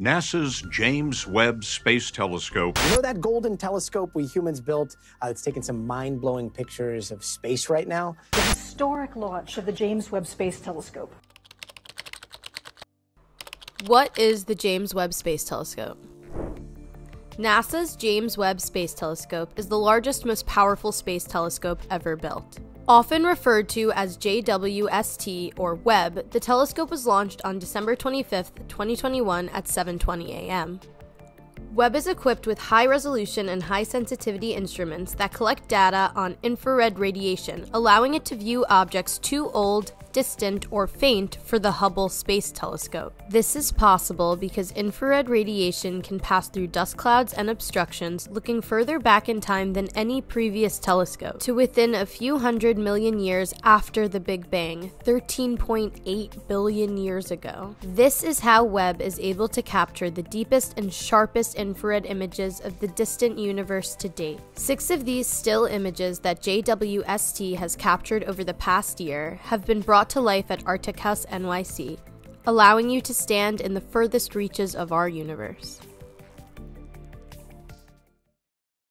NASA's James Webb Space Telescope. You know that golden telescope we humans built uh, that's taking some mind blowing pictures of space right now? The historic launch of the James Webb Space Telescope. What is the James Webb Space Telescope? NASA's James Webb Space Telescope is the largest, most powerful space telescope ever built. Often referred to as JWST or Webb, the telescope was launched on December 25, 2021 at 7:20 a.m. Webb is equipped with high resolution and high sensitivity instruments that collect data on infrared radiation, allowing it to view objects too old, distant, or faint for the Hubble Space Telescope. This is possible because infrared radiation can pass through dust clouds and obstructions, looking further back in time than any previous telescope, to within a few hundred million years after the Big Bang, 13.8 billion years ago. This is how Webb is able to capture the deepest and sharpest infrared images of the distant universe to date. Six of these still images that JWST has captured over the past year have been brought brought to life at ARTECHOUSE NYC, allowing you to stand in the furthest reaches of our universe.